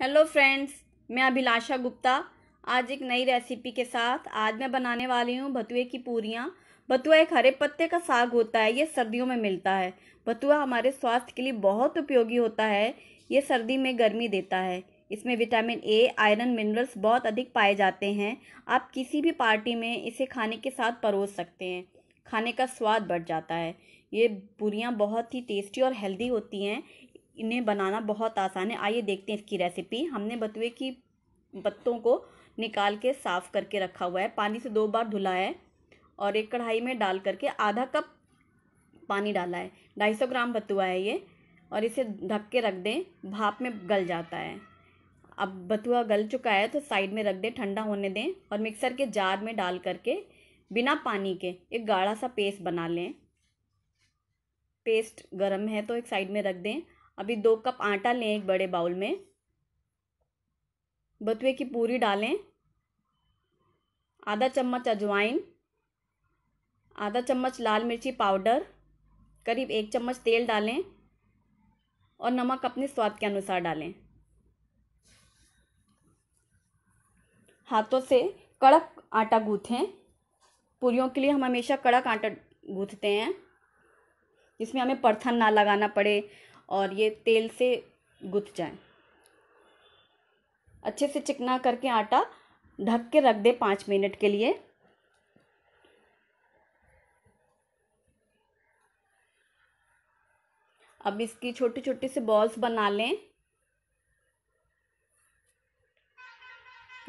Hello friends मैं अभिलाषा गुप्ता। आज एक नई रेसिपी के साथ आज मैं बनाने वाली हूँ भतुए की पूरियाँ। भतुआ एक हरे पत्ते का साग होता है, ये सर्दियों में मिलता है। भतुआ हमारे स्वास्थ्य के लिए बहुत उपयोगी होता है, ये सर्दी में गर्मी देता है। इसमें विटामिन ए आयरन मिनरल्स बहुत अधिक पाए जाते हैं। आप किसी भी पार्टी में इसे खाने के साथ परोस सकते हैं। खाने का स्वाद बढ़ जाता है। ये पूरियाँ बहुत ही टेस्टी और हेल्दी होती हैं। इन्हें बनाना बहुत आसान है। आइए देखते हैं इसकी रेसिपी हमने बतुए की पत्तों को निकाल के साफ़ करके रखा हुआ है। पानी से दो बार धुला है और एक कढ़ाई में डाल करके आधा कप पानी डाला है। ढाई सौ ग्राम बतुआ है ये और इसे ढक के रख दें। भाप में गल जाता है। अब बथुआ गल चुका है तो साइड में रख दें, ठंडा होने दें और मिक्सर के जार में डाल करके बिना पानी के एक गाढ़ा सा पेस्ट बना लें। पेस्ट गर्म है तो एक साइड में रख दें। अभी दो कप आटा लें एक बड़े बाउल में। बथुए की पूरी डालें। आधा चम्मच अजवाइन, आधा चम्मच लाल मिर्ची पाउडर, करीब एक चम्मच तेल डालें और नमक अपने स्वाद के अनुसार डालें। हाथों से कड़क आटा गूँथें। पूरियों के लिए हम हमेशा कड़क आटा गूँथते हैं, जिसमें हमें परथन ना लगाना पड़े और ये तेल से गुथ जाए। अच्छे से चिकना करके आटा ढक के रख दे पाँच मिनट के लिए। अब इसकी छोटी छोटी से बॉल्स बना लें।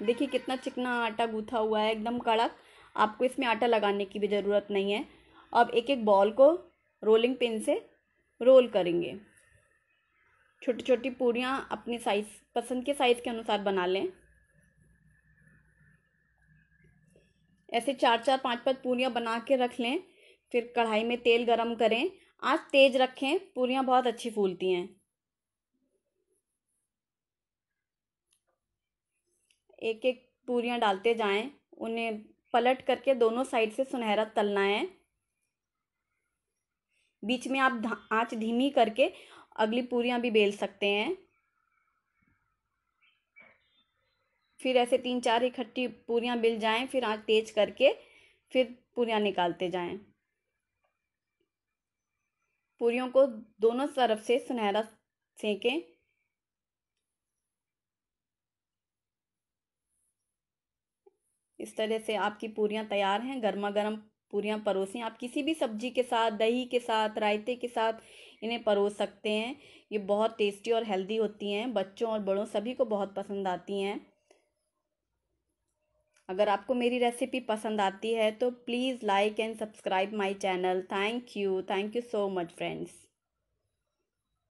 देखिए कितना चिकना आटा गूथा हुआ है, एकदम कड़क। आपको इसमें आटा लगाने की भी ज़रूरत नहीं है। अब एक एक बॉल को रोलिंग पिन से रोल करेंगे। छोटी छोटी पूड़ियाँ अपने साइज़ पसंद के साइज़ के अनुसार बना लें। ऐसे चार चार पाँच पाँच पूड़ियाँ बना के रख लें। फिर कढ़ाई में तेल गरम करें। आँच तेज़ रखें, पूड़ियाँ बहुत अच्छी फूलती हैं। एक एक पूरियाँ डालते जाएँ। उन्हें पलट करके दोनों साइड से सुनहरा तलना है बीच में आप आँच धीमी करके अगली पूरियाँ भी बेल सकते हैं। फिर ऐसे तीन चार इकट्ठी पूरियाँ बिल जाएँ, फिर आँच तेज करके फिर पूरियाँ निकालते जाएँ। पूरियों को दोनों तरफ़ से सुनहरा सेकें। इस तरह से आपकी पूरियाँ तैयार हैं गर्मा गर्म पूरियाँ परोसें। आप किसी भी सब्ज़ी के साथ, दही के साथ, रायते के साथ इन्हें परोस सकते हैं। ये बहुत टेस्टी और हेल्दी होती हैं। बच्चों और बड़ों सभी को बहुत पसंद आती हैं। अगर आपको मेरी रेसिपी पसंद आती है तो please like and subscribe my channel. Thank you. Thank you so much, friends.